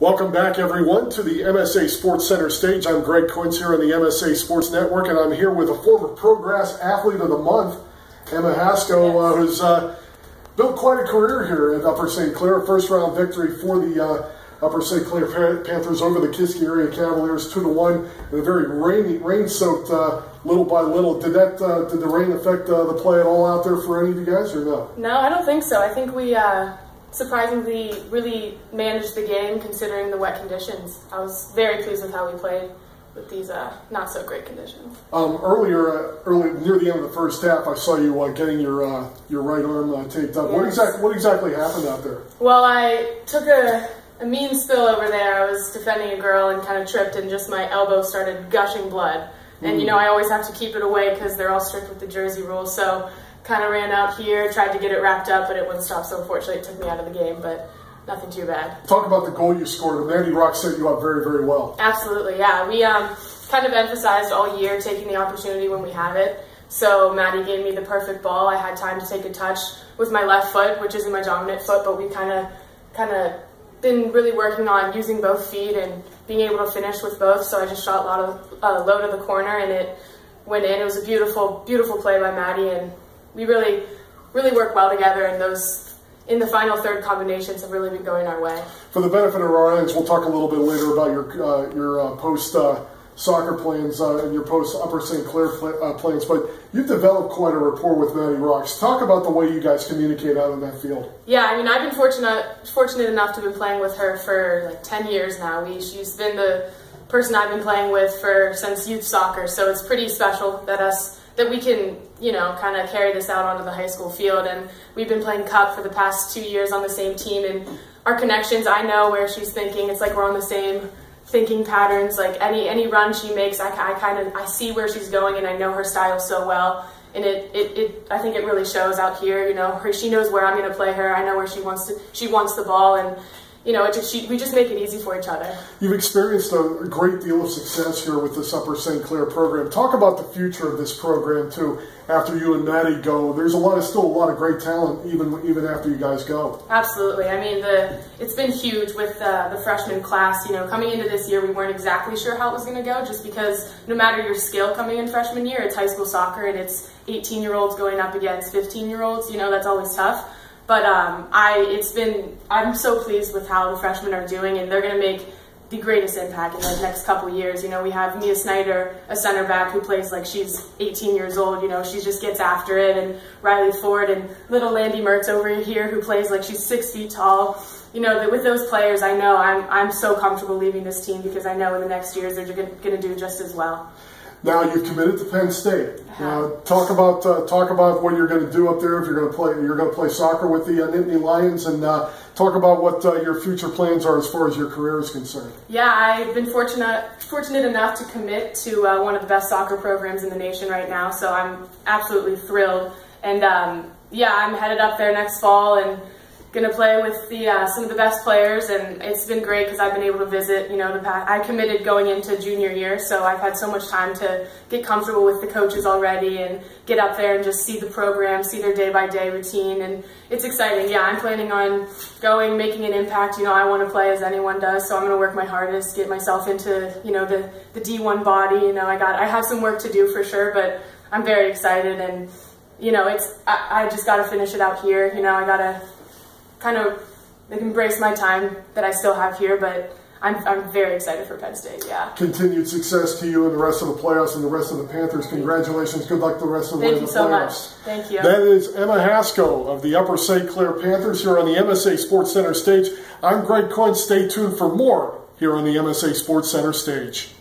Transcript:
Welcome back, everyone, to the MSA Sports Center stage. I'm Greg Kuntz here on the MSA Sports Network, and I'm here with a former Progress Athlete of the Month, Emma Hasco, uh, who's uh, built quite a career here at Upper St. Clair. First round victory for the uh, Upper St. Clair Panthers over the Kiski area Cavaliers, two to one, in a very rainy, rain-soaked uh, little by little. Did that uh, did the rain affect uh, the play at all out there for any of you guys, or no? No, I don't think so. I think we surprisingly really managed the game considering the wet conditions. I was very pleased with how we played with these uh, not so great conditions. Um, earlier, uh, early near the end of the first half, I saw you uh, getting your uh, your right arm uh, taped up. Yes. What exactly what exactly happened out there? Well, I took a, a mean spill over there. I was defending a girl and kind of tripped, and just my elbow started gushing blood. And mm. you know, I always have to keep it away because they're all strict with the jersey rules. So kind of ran out here, tried to get it wrapped up, but it wouldn't stop. So unfortunately, it took me out of the game. But nothing too bad. Talk about the goal you scored. Maddie Rock set you up very, very well. Absolutely, yeah. We um, kind of emphasized all year taking the opportunity when we have it. So Maddie gave me the perfect ball. I had time to take a touch with my left foot, which isn't my dominant foot, but we kind of, kind of been really working on using both feet and being able to finish with both. So I just shot a lot of uh, low to the corner, and it went in. It was a beautiful, beautiful play by Maddie, and we really, really work well together, and those in the final third combinations have really been going our way. For the benefit of our audience, we'll talk a little bit later about your uh, your uh, post uh, soccer plans uh, and your post Upper St. Clair pl uh, plans, but you've developed quite a rapport with Maddie Rocks. Talk about the way you guys communicate out in that field. Yeah, I mean, I've been fortunate fortunate enough to have been playing with her for like ten years now. We, she's been the person I've been playing with for since youth soccer, so it's pretty special that us that we can, you know, kind of carry this out onto the high school field. And we've been playing cup for the past two years on the same team, and our connections. I know where she's thinking. It's like we're on the same thinking patterns. Like any any run she makes, I, I kind of I see where she's going, and I know her style so well. And it, it, it, I think it really shows out here. You know, her, she knows where I'm going to play her. I know where she wants to. She wants the ball, and you know, just, she, we just make it easy for each other. You've experienced a great deal of success here with this Upper St. Clair program. Talk about the future of this program too. After you and Maddie go, there's a lot of still a lot of great talent even even after you guys go. Absolutely. I mean, the it's been huge with uh, the freshman class. You know, coming into this year, we weren't exactly sure how it was going to go, just because no matter your skill coming in freshman year, it's high school soccer and it's 18 year olds going up against 15 year olds. You know, that's always tough. But um, I, it's been, I'm so pleased with how the freshmen are doing, and they're going to make the greatest impact in the next couple years. You know, we have Mia Snyder, a center back who plays like she's 18 years old. You know, she just gets after it, and Riley Ford and little Landy Mertz over here who plays like she's six feet tall. You know, with those players, I know I'm I'm so comfortable leaving this team because I know in the next years they're going to do just as well. Now you've committed to Penn State. Uh, talk about uh, talk about what you're going to do up there. If you're going to play, you're going to play soccer with the uh, Nittany Lions, and uh, talk about what uh, your future plans are as far as your career is concerned. Yeah, I've been fortunate fortunate enough to commit to uh, one of the best soccer programs in the nation right now. So I'm absolutely thrilled, and um, yeah, I'm headed up there next fall and going to play with the uh, some of the best players, and it's been great because I've been able to visit. You know, the past, I committed going into junior year, so I've had so much time to get comfortable with the coaches already and get up there and just see the program, see their day by day routine, and it's exciting. Yeah, I'm planning on going, making an impact. You know, I want to play as anyone does, so I'm to work my hardest, get myself into you know the the D1 body. You know, I got I have some work to do for sure, but I'm very excited and. You know, it's I, I just got to finish it out here. You know, I got to kind of embrace my time that I still have here, but I'm, I'm very excited for Penn State, yeah. Continued success to you and the rest of the playoffs and the rest of the Panthers. Congratulations. Good luck the rest of the Thank way in the so playoffs. Much. Thank you. That is Emma Hasco of the Upper St. Clair Panthers here on the MSA Sports Center stage. I'm Greg Cohen. Stay tuned for more here on the MSA Sports Center stage.